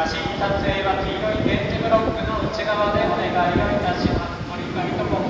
写真撮影は黄色いベンチブロックの内側でお願いをいたします。